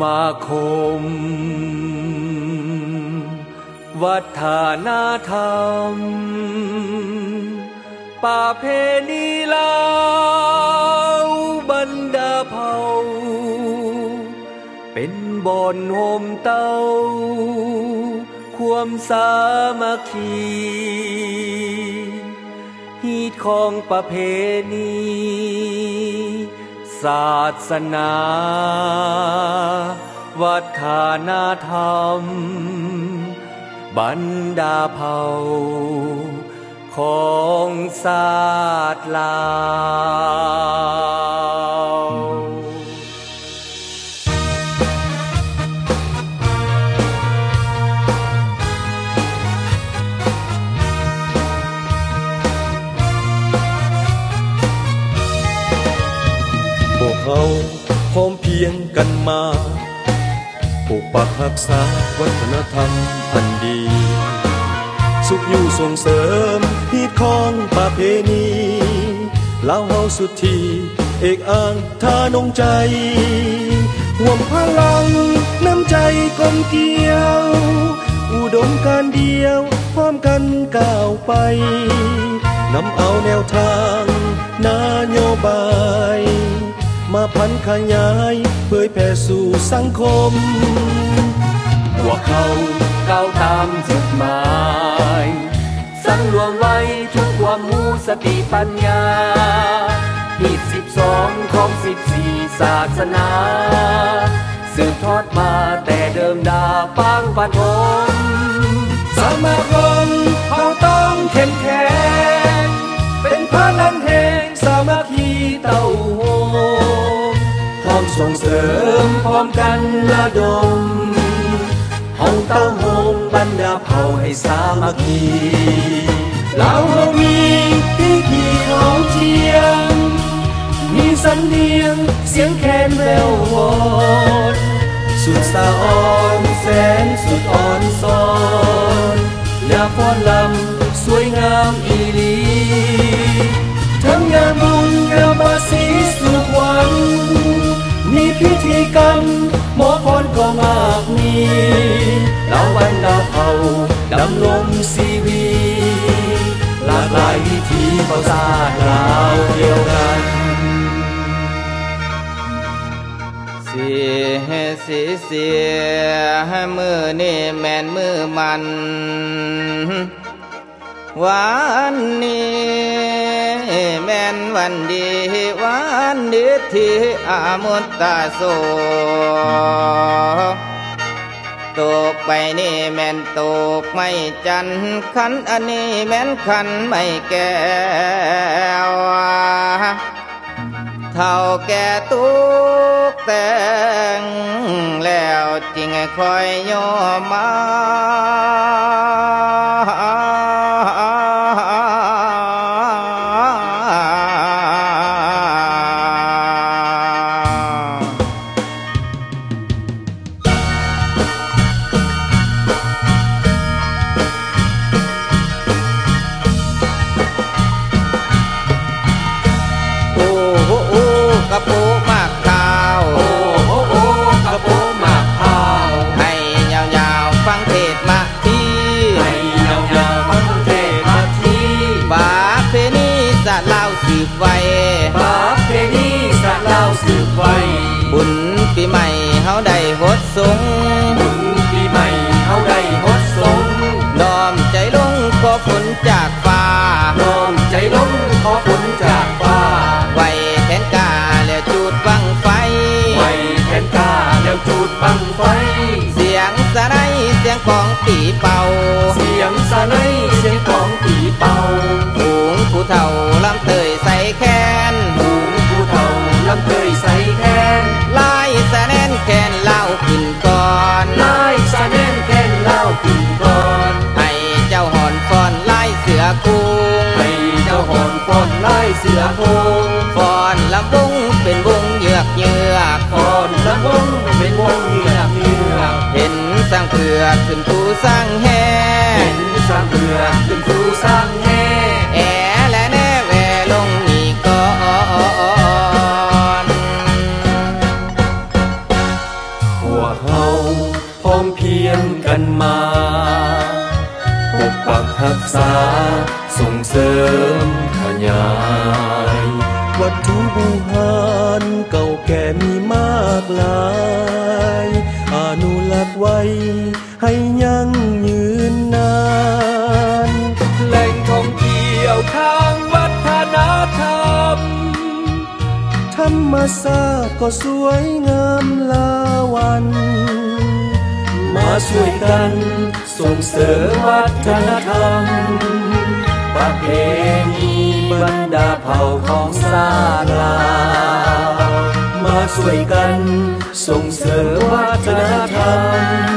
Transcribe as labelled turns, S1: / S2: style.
S1: มาคม วัฒนธรรมป่าเพณีลาวบรรดาเผ่า เป็นบ่อนโฮมเต้าความสามัคคีฮีดของประเพณี ศาสนา วัฒนธรรม บรรดาเผ่า ของศาสตร์ลา
S2: ยงกันมาปกปักรักษาวัฒนธรรมอันดี สุขอยู่ส่งเสริมฮีดของประเพณีลาวเฮาสุดทีเอกอ้างทานงใจห่วมพลังน้ำใจกลมเกลียว อุดมการเดียวพร้อมกันก้าวไปนำเอาแนวทางนโยบาย มาพันขยายเผยแผ่สู่สังคม
S1: พวกเขาก้าวตามจุดหมาย สังรวมไว้ทุกความมูสติปัญญาหีดสิบสองของสิบสี่ศาสนา สืบทอดมาแต่เดิมดาปังปฐม
S2: สามัคคเขาต้องเข้มแข็ง ริมพร้อมกันระดมห้องเต้าโฮมบรรดาเผ่าให้สามัคคีเราเรามีพิธีเขาเทียงมีสันเดียงเสียงแคนแวววอนสุดสาอ่อนแสนสุดอ่อนซอนยาฟ้อนลำสวยงามอีหลีทั้งงานบุญงานบาสีสุขวัน กรรมหมอพรก็มากมีเหล่าบรรดาเผ่าดำรงชีวีหลากหลายวิธีเขาสาดลาวเดียวกัน
S3: เสียสีเสียมือนี่แม่นมือมันวันนี้ นวันดีวันดีที่อามุตตาโซตกไปนี่แม่นตกไม่จันขันอันนี้แม่นขันไม่แก้วเท่าแก่ตุกแต่งแล้วจริงคอยโยมา ล่าสืบไว้
S1: ปาเพณีสะเล่าสืบไว้
S3: บุญปีใหม่เฮาได้หดสง
S1: บุญปีใหม่เขาได้ฮดสง
S3: น้อมใจลงขอฝนจากฟ้า
S1: น้อมใจล้นขอฝนจากฟ้า
S3: ไว้แขนกาแล้วจูดบังไฟ
S1: ไว้แขนกาแล้วจูดบังไฟ
S3: เสียงสะไนเสียงของตีเป่า
S1: เสีย เสือโคง
S3: ฟอนลำวงเป็นวงเยือกเยือก
S1: ฟอนลำวงเป็นวงเยือกเยือก
S3: เห็นสร้างเผือกขึ้นภูสร้างแห่
S1: เห็นสร้างเผือกขึ้นภูสร้างแห่
S3: แอและแน่แวลงนี่ก็พวเฮาพร้อมเพียงกัน
S1: มาปกปักรักษาส่งเสริมขยาย
S2: วัตถุบูหารเก่าแก่มีมากลายอนุรักษ์ไว้ ให้ยั่งยืนนาน แหล่งท่องเที่ยวทางวัฒนธรรม ธรรมศาสตร์ก็สวยงามลาวัน มาช่วยกันส่งเสริมวัฒนธรรม
S1: ประเพณีบรรดาเผ่าของสาลา
S2: มาช่วยกันส่งเสริมวัฒนธรรม